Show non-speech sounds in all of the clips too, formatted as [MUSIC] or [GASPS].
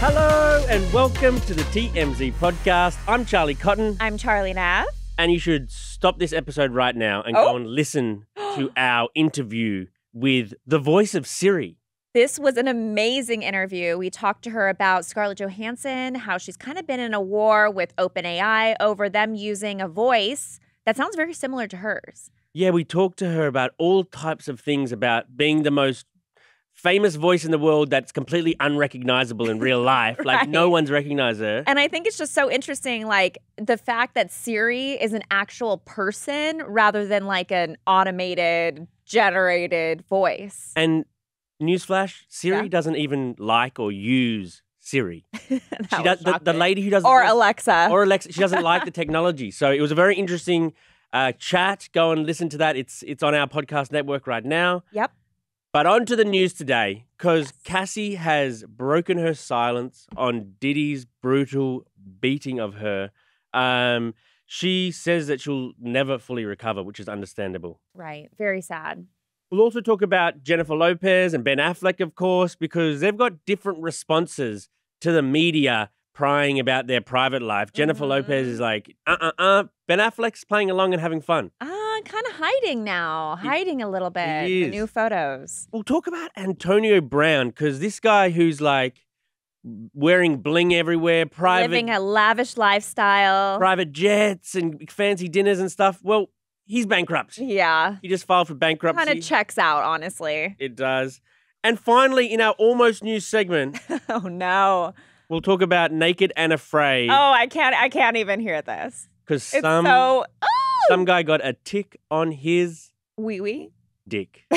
Hello and welcome to the TMZ podcast. I'm Charlie Cotton, I'm Charlie Neff. and you should stop this episode right now and Oh. go and listen to [GASPS] our interview with the voice of Siri. This was an amazing interview. We talked to her about Scarlett Johansson, how she's kind of been in a war with OpenAI over them using a voice that sounds very similar to hers. Yeah, we talked to her about all types of things about being the most famous voice in the world that's completely unrecognizable in [LAUGHS] real life. Like no one's recognized her. And I think it's just so interesting, like the fact that Siri is an actual person rather than like an automated, generated voice. And newsflash, Siri Yeah. doesn't even like or use Siri. [LAUGHS] She does, the, the lady who doesn't or voice- Alexa. or Alexa. She doesn't like the [LAUGHS] technology. So it was a very interesting uh, chat. Go and listen to that. It's it's on our podcast network right now. Yep. But on to the news today, because Cassie has broken her silence on Diddy's brutal beating of her. Um, she says that she'll never fully recover, which is understandable. right. Very sad. We'll also talk about Jennifer Lopez and Ben Affleck, of course, because they've got different responses to the media prying about their private life. Jennifer Lopez Mhm. is like, uh uh uh. Ben Affleck's playing along and having fun. Ah, kind of hiding now, hiding a little bit. The is. new photos. We'll talk about Antonio Brown, because this guy who's like wearing bling everywhere, private, Living a lavish lifestyle. private jets and fancy dinners and stuff. Well, he's bankrupt. Yeah. He just filed for bankruptcy. Kind of checks out, honestly. it does. And finally, in our almost news segment, [LAUGHS] oh no. We'll talk about Naked and Afraid Oh, I can't I can't even hear this. because some so oh some guy got a tick on his wee wee. dick. [LAUGHS]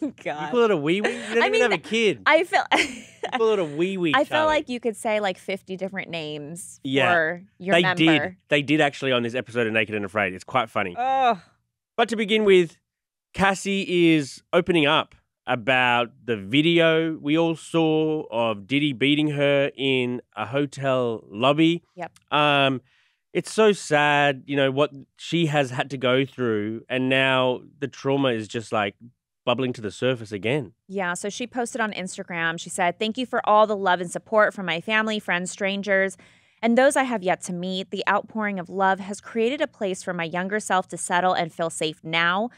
Oh, You God. call it a wee wee? You don't I even mean, have a kid. I feel [LAUGHS] You call it a wee wee. I feel like you could say like 50 different names Yeah. for your they member. did. They did actually on this episode of Naked and Afraid. It's quite funny. Oh. But to begin with, Cassie is opening up about the video we all saw of Diddy beating her in a hotel lobby. Yep. Um, it's so sad, you know, what she has had to go through, and now the trauma is just like bubbling to the surface again. Yeah, so she posted on Instagram. She said, Thank you for all the love and support from my family, friends, strangers, and those I have yet to meet. The outpouring of love has created a place for my younger self to settle and feel safe now.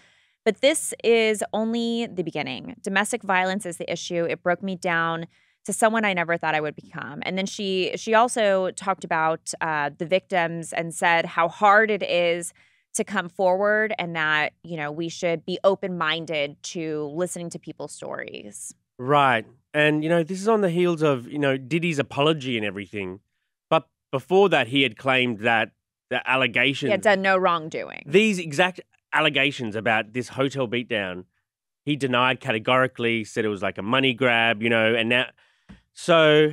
But this is only the beginning. Domestic violence is the issue. It broke me down to someone I never thought I would become. And then she she also talked about uh, the victims and said how hard it is to come forward and that you know we should be open minded to listening to people's stories. Right. And, you know, this is on the heels of, you know, Diddy's apology and everything. But before that, he had claimed that the allegations. He had done no wrongdoing. these exact allegations about this hotel beatdown, he denied categorically, said it was like a money grab, you know, and now, so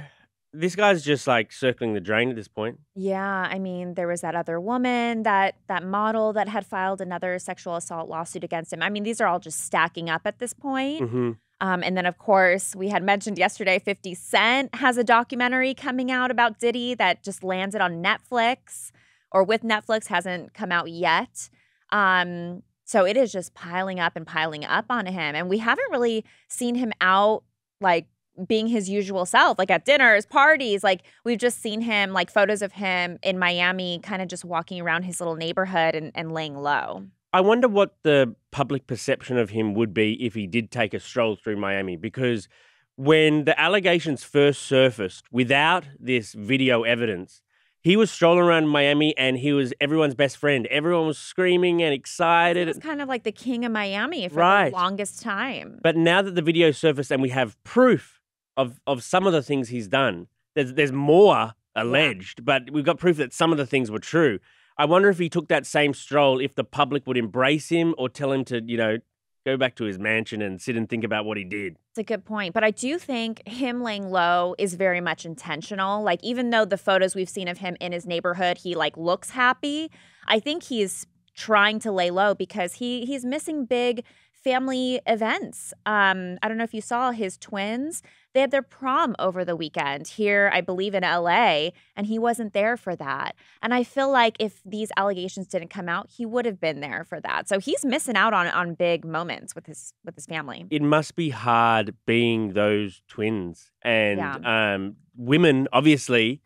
this guy's just like circling the drain at this point. Yeah, I mean, there was that other woman, that that model that had filed another sexual assault lawsuit against him. I mean, these are all just stacking up at this point. hmm Um, and then, of course, we had mentioned yesterday 50 Cent has a documentary coming out about Diddy that just landed on Netflix or with Netflix, hasn't come out yet. Um, so it is just piling up and piling up on him. And we haven't really seen him out like being his usual self, like at dinners, parties. Like we've just seen him, like photos of him in Miami, kind of just walking around his little neighborhood and, and laying low. I wonder what the public perception of him would be if he did take a stroll through Miami because when the allegations first surfaced without this video evidence, he was strolling around Miami and he was everyone's best friend. Everyone was screaming and He excited. was kind of like the king of Miami for Right. the longest time. But now that the video surfaced and we have proof of, of some of the things he's done, there's there's more alleged, but we've got proof that some of the things were true. I wonder if he took that same stroll, if the public would embrace him or tell him to, you know, go back to his mansion and sit and think about what he did. It's a good point. But I do think him laying low is very much intentional. Like, even though the photos we've seen of him in his neighborhood, he like looks happy, I think he's trying to lay low because he he's missing big family events. Um, I don't know if you saw his twins. They had their prom over the weekend here, I believe, in LA, and he wasn't there for that. And I feel like if these allegations didn't come out, he would have been there for that. So he's missing out on on big moments with his with his family. It must be hard being those twins and um, women, obviously,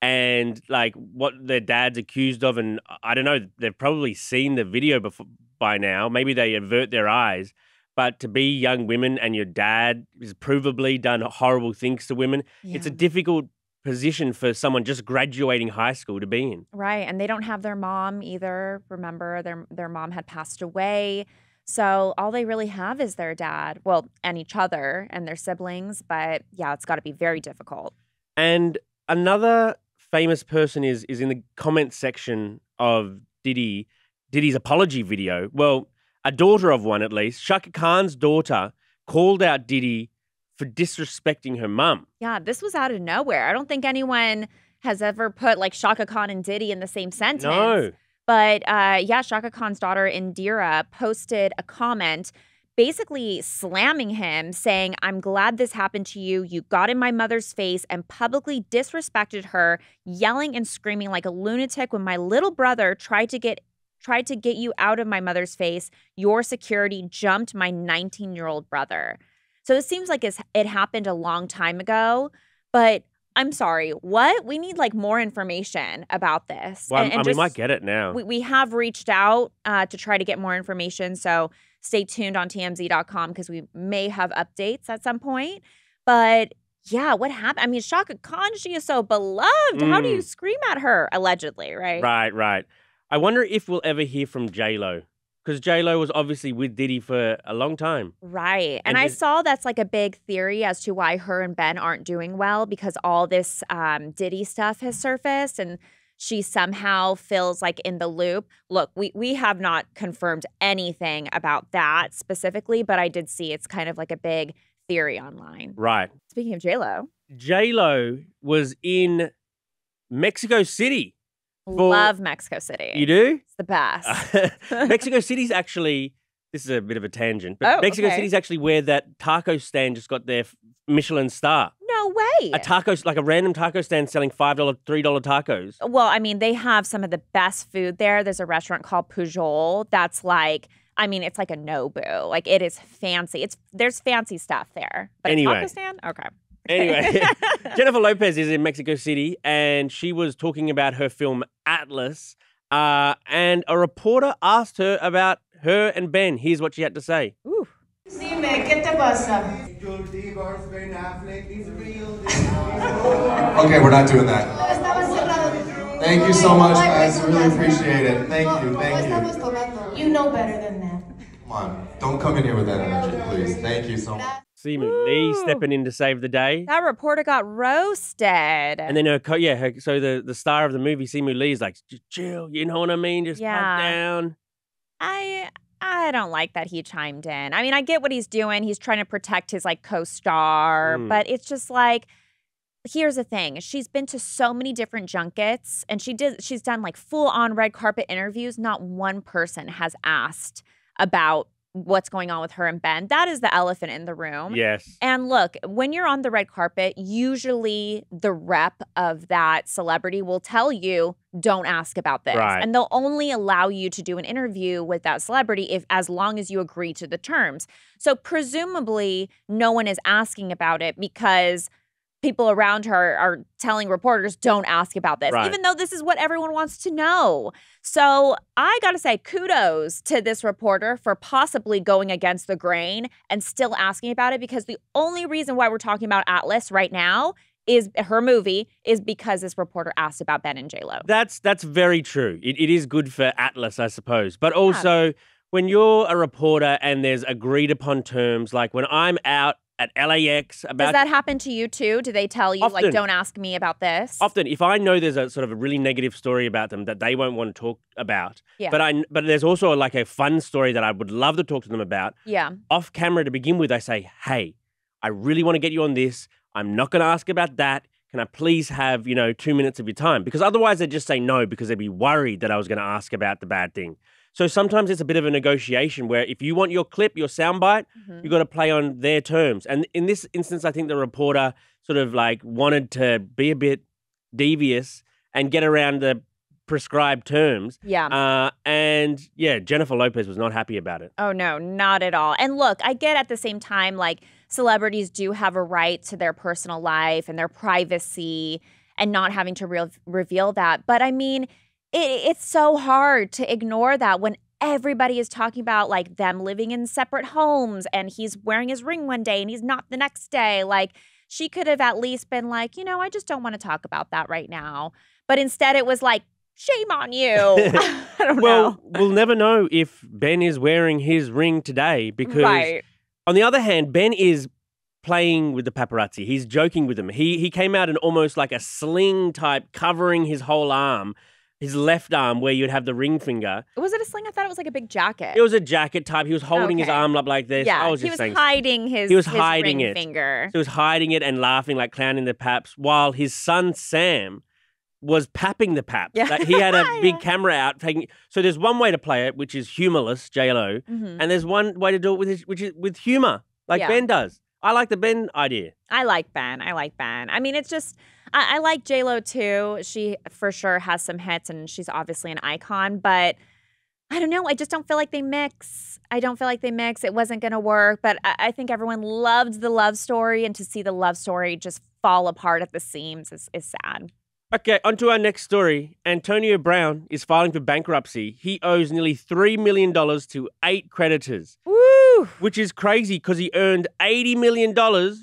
and like what their dad's accused of. And I don't know, they've probably seen the video before by now. Maybe they avert their eyes but to be young women and your dad has provably done horrible things to women, yeah. it's a difficult position for someone just graduating high school to be in. Right, and they don't have their mom either. Remember, their their mom had passed away. So all they really have is their dad, well, and each other and their siblings, but yeah, it's got to be very difficult. And another famous person is is in the comment section of Diddy Diddy's apology video. Well, a daughter of one at least, Chaka Khan's daughter, called out Diddy for disrespecting her mum. Yeah, this was out of nowhere. I don't think anyone has ever put like Chaka Khan and Diddy in the same sentence. No. But uh, yeah, Chaka Khan's daughter Indira posted a comment basically slamming him, saying, I'm glad this happened to you. You got in my mother's face and publicly disrespected her, yelling and screaming like a lunatic when my little brother tried to get tried to get you out of my mother's face. Your security jumped my 19 year old brother. So it seems like it happened a long time ago, but I'm sorry, what? We need like more information about this. Well, and, and I mean, just, we might get it now. We, we have reached out uh, to try to get more information. So stay tuned on TMZ.com because we may have updates at some point. But yeah, what happened? I mean, Chaka Khan, she is so beloved. Mm. How do you mm. scream at her? Allegedly, right? Right, right. I wonder if we'll ever hear from J Lo because J Lo was obviously with Diddy for a long time. Right, and, and I saw that's like a big theory as to why her and Ben aren't doing well because all this um, Diddy stuff has surfaced and. She somehow feels like in the loop. Look, we we have not confirmed anything about that specifically, but I did see it's kind of like a big theory online. Right. Speaking of J Lo, J Lo was in Mexico City Love Mexico City. You do? It's the best. Uh, [LAUGHS] [LAUGHS] Mexico City's actually this is a bit of a tangent, but oh, Mexico okay. City's actually where that taco stand just got their Michelin star. No way. A taco, like a random taco stand selling $5, $3 tacos. Well, I mean, they have some of the best food there. There's a restaurant called Pujol that's like, I mean, it's like a Nobu. Like it is fancy. It's there's fancy stuff there. But anyway, taco stand? Okay. Anyway, [LAUGHS] [LAUGHS] Jennifer Lopez is in Mexico City and she was talking about her film Atlas. Uh, and a reporter asked her about her and Ben. Here's what she had to say. Ooh. ¿qué te pasa? [LAUGHS] Okay, we're not doing that. Thank you so much, guys. Really appreciate it. Thank you, thank you. You know better than that. Come on, don't come in here with that energy, please. Thank you so much. Simu Liu stepping in to save the day. That reporter got roasted. And then her, co- yeah, her, so the, the star of the movie, Simu Liu, is like, chill, you know what I mean? Just yeah. calm down. I I don't like that he chimed in. I mean, I get what he's doing. He's trying to protect his like co-star, mm. but it's just like here's the thing. She's been to so many different junkets and she did she's done like full on red carpet interviews. Not one person has asked about what's going on with her and Ben. That is the elephant in the room. Yes. And look, when you're on the red carpet, usually the rep of that celebrity will tell you, don't ask about this. Right. And they'll only allow you to do an interview with that celebrity if as long as you agree to the terms. So presumably no one is asking about it because people around her are telling reporters don't ask about this right. even though this is what everyone wants to know so i gotta say kudos to this reporter for possibly going against the grain and still asking about it because the only reason why we're talking about atlas right now is her movie is because this reporter asked about ben and j-lo that's that's very true it, it is good for atlas i suppose but also yeah. when you're a reporter and there's agreed upon terms like when i'm out at LAX about. Does that happen to you too? Do they tell you often, like, don't ask me about this? Often, if I know there's a sort of a really negative story about them that they won't want to talk about, yeah. But I, but there's also like a fun story that I would love to talk to them about. Yeah. Off camera to begin with, I say, hey, I really want to get you on this. I'm not going to ask about that. Can I please have you know two minutes of your time? Because otherwise, they'd just say no because they'd be worried that I was going to ask about the bad thing. So sometimes it's a bit of a negotiation where if you want your clip, your soundbite, Mhm. you got to play on their terms. And in this instance, I think the reporter sort of like wanted to be a bit devious and get around the prescribed terms. Yeah. Uh, and yeah, Jennifer Lopez was not happy about it. Oh, no, not at all. And look, I get at the same time, like, celebrities do have a right to their personal life and their privacy and not having to re- reveal that. But I mean, it, it's so hard to ignore that when everybody is talking about like them living in separate homes and he's wearing his ring one day and he's not the next day. Like, she could have at least been like, you know, I just don't want to talk about that right now. But instead, it was like, shame on you. [LAUGHS] [LAUGHS] I don't Well, know. we'll never know if Ben is wearing his ring today because Right. On the other hand, Ben is playing with the paparazzi. He's joking with them. He he came out in almost like a sling type, covering his whole arm, his left arm, where you'd have the ring finger. Was it a sling? I thought it was like a big jacket. It was a jacket type. He was holding his arm up like this. yeah, I was he just was saying. hiding his. He was his hiding ring it. Finger. He was hiding it and laughing like clowning the paps, while his son Sam was papping the paps. Yeah. Like, he had a [LAUGHS] big Yeah. camera out taking. So there's one way to play it, which is humorless, J Lo, Mhm. and there's one way to do it with his, which is with humor, like Yeah. Ben does. I like the Ben idea. I like Ben. I like Ben. I mean, it's just I, I like J Lo too. She for sure has some hits, and she's obviously an icon. But I don't know. I just don't feel like they mix. I don't feel like they mix. It wasn't going to work. But I, I think everyone loved the love story, and to see the love story just fall apart at the seams is, is sad. Okay, on to our next story. Antonio Brown is filing for bankruptcy. He owes nearly $3 million to eight creditors, Woo! which is crazy because he earned $80 million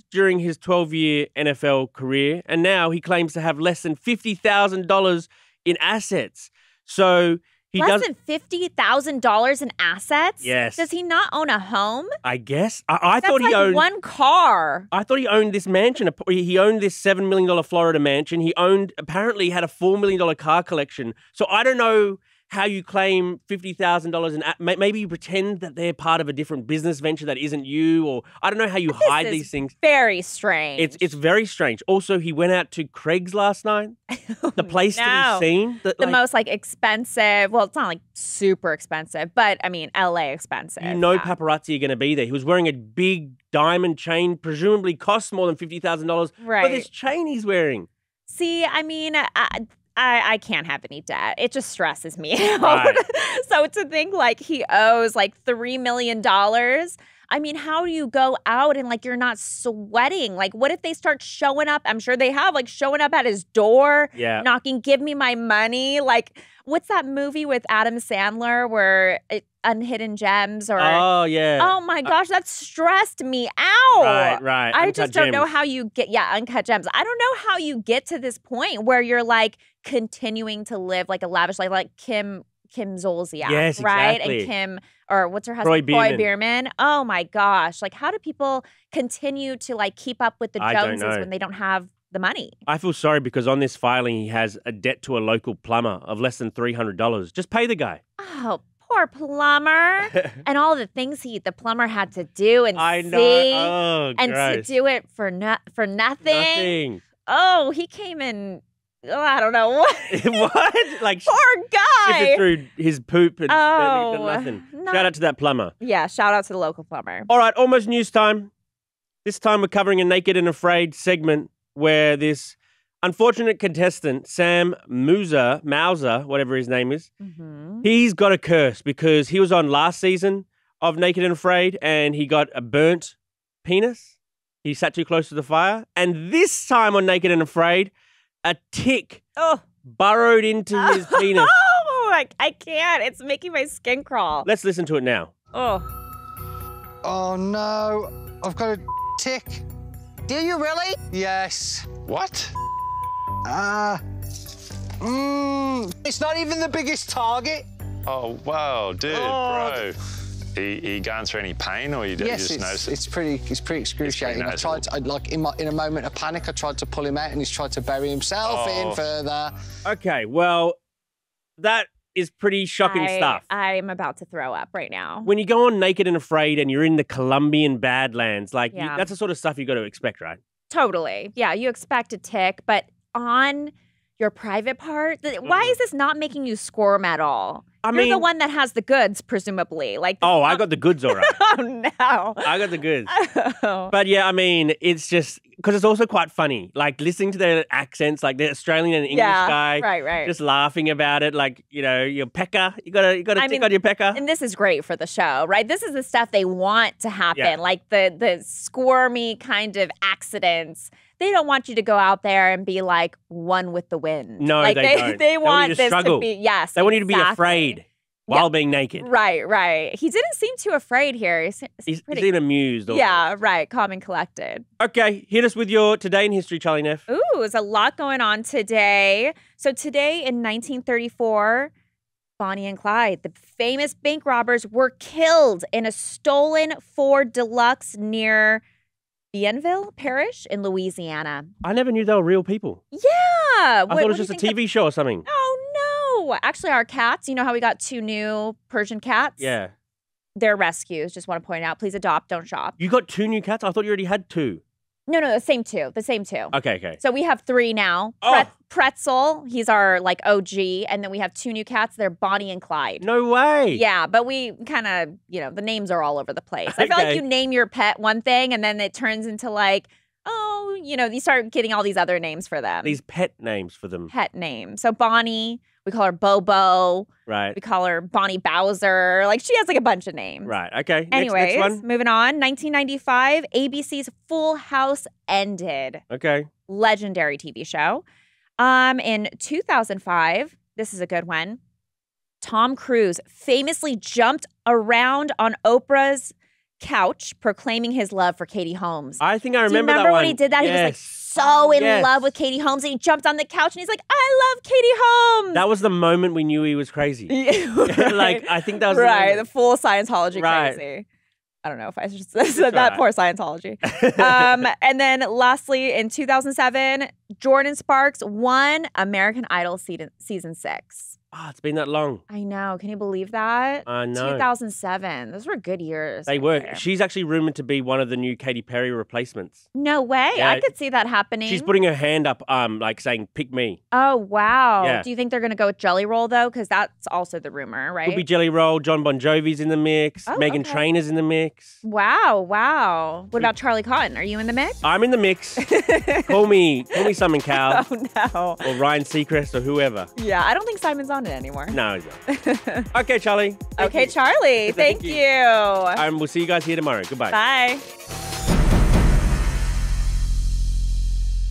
during his 12 year NFL career. And now he claims to have less than $50,000 in assets. So he Less than fifty thousand dollars in assets. Yes. Does he not own a home? I guess. I, I thought like he owned. one car. I thought he owned this mansion. He owned this $7 million Florida mansion. He owned, apparently, had a $4 million car collection. So I don't know how you claim $50,000 and uh, Maybe you pretend that they're part of a different business venture that isn't you, or I don't know how you hide is these things. Very strange. It's it's very strange. Also, he went out to Craig's last night, [LAUGHS] the place no. to be seen. The, the like, most like expensive. Well, it's not like super expensive, but I mean, LA expensive. you know yeah. paparazzi are going to be there. He was wearing a big diamond chain, presumably costs more than $50,000 for right? this chain he's wearing. See, I mean, I, I I can't have any debt. It just stresses me [LAUGHS] out. Right. [LAUGHS] so to think like he owes like three million dollars. I mean, how do you go out and like you're not sweating? Like, what if they start showing up? I'm sure they have like showing up at his door, Yeah. knocking, give me my money. Like, what's that movie with Adam Sandler where it, Unhidden Gems or Oh, yeah. Oh my uh, gosh, that stressed me out. Right, right. I Uncut just don't know how you get yeah, uncut gems. I don't know how you get to this point where you're like continuing to live like a lavish life like Kim Kim Zolciak, Yes, right? exactly. And Kim or what's her husband? Biermann. Biermann. Oh my gosh. Like how do people continue to like keep up with the Joneses when they don't have the money? I feel sorry because on this filing, he has a debt to a local plumber of less than $300. Just pay the guy. Oh, poor plumber. [LAUGHS] and all the things he the plumber had to do and I know. see Oh, and gross. to do it for no, for nothing. Nothing. Oh, he came in. Oh, I don't know what. [LAUGHS] what? Like, Poor guy. through his poop and Oh, and nothing. not- Shout out to that plumber. Yeah, shout out to the local plumber. All right, almost news time. This time we're covering a Naked and Afraid segment where this unfortunate contestant, Sam Musa, Mauser, whatever his name is, Mm-hmm. he's got a curse because he was on last season of Naked and Afraid and he got a burnt penis. He sat too close to the fire. And this time on Naked and Afraid, a tick Oh, burrowed into [LAUGHS] his penis. Oh, I, I can't. It's making my skin crawl. Let's listen to it now. Oh, Oh no, I've got a tick. Do you really? Yes. What? Ah. Mmm. It's not even the biggest target. Oh, wow, dude, Oh. bro. Are you, are you going through any pain or you, you yes, just notice it's, it? it's pretty. It's pretty excruciating. I noticeable. tried, to, I, like in my in a moment of panic, I tried to pull him out, and he's tried to bury himself Oh. in further. Okay, well, that is pretty shocking I, stuff. I'm about to throw up right now. when you go on Naked and Afraid and you're in the Colombian Badlands, like you- that's the sort of stuff you got to expect, right? Totally. Yeah, you expect a tick, but on your private part. Why mm-hmm. is this not making you squirm at all? I You're the one that has the goods, presumably. Like, Oh, I got the goods all right. [LAUGHS] oh no. I got the goods. Oh. But yeah, I mean, it's just because it's also quite funny. Like listening to their accents, like the Australian and English yeah, guy, right, right. just laughing about it. Like you know, your pecker, you gotta you gotta I tick mean, on your pecker. and this is great for the show, right? This is the stuff they want to happen, Yeah. like the the squirmy kind of accidents. They don't want you to go out there and be like one with the wind. No, like, they they, don't. [LAUGHS] They They want want you to this struggle. to be yes. they want you to be afraid while being naked. Right, right. He didn't seem too afraid here. He He's, seemed he's pretty. even amused. yeah, right. Calm and collected. Okay, hit us with your today in history, Charlie Neff. Ooh, there's a lot going on today. So today in 1934, Bonnie and Clyde, the famous bank robbers, were killed in a stolen Ford Deluxe near Bienville Parish in Louisiana. I never knew they were real people. Yeah. I thought it was just a TV show or something. Oh no! Actually, our cats. You know how we got two new Persian cats? Yeah. They're rescues. Just want to point out. Please adopt. Don't shop. You got two new cats? I thought you already had two. No, no, the same two. The same two. Okay, okay. So we have three now. Oh. Pret- Pretzel, he's our like OG, and then we have two new cats. They're Bonnie and Clyde. No way. Yeah, but we kind of, you know, the names are all over the place. I feel like you name your pet one thing, and then it turns into like, oh, you know, you start getting all these other names for them. These pet names for them. pet names. So Bonnie, we call her Bobo. Right. We call her Bonnie Bowser. Like she has like a bunch of names. Right. Okay. Next, Anyways, next one. moving on. 1995, ABC's Full House ended. Okay. legendary TV show. Um, in 2005, this is a good one. Tom Cruise famously jumped around on Oprah's couch, proclaiming his love for Katie Holmes. I think I Do you remember, remember that when he did that? He was like so in Yes. love with Katie Holmes, and he jumped on the couch and he's like, "I love Katie Holmes." That was the moment we knew he was crazy. [LAUGHS] Right. [LAUGHS] like I think that was right, the moment. full Scientology Right. crazy. I don't know if I just [LAUGHS] said that right. poor Scientology. um, and then lastly, in 2007, Jordin Sparks won American Idol season, season six. Ah, it's been that long. I know. Can you believe that? I know. 2007. Those were good years. They right were. there. She's actually rumored to be one of the new Katy Perry replacements. No way. Yeah. I could see that happening. She's putting her hand up, um, like saying, "Pick me." oh, wow. Yeah. Do you think they're going to go with Jelly Roll, though? Because that's also the rumor, right? Could be Jelly Roll. Jon Bon Jovi's in the mix. Oh, Meghan okay. Trainor's in the mix. wow. Wow. What about Charlie Cotton? Are you in the mix? I'm in the mix. call me, call me Simon [LAUGHS] Cowell oh, no. or Ryan Seacrest or whoever. Yeah, I don't think Simon's on it anymore. No, he's [LAUGHS] not. okay, Charlie. Thank okay, you. Charlie. Thank Thank, you. you. And we'll see you guys here tomorrow. Goodbye. Bye.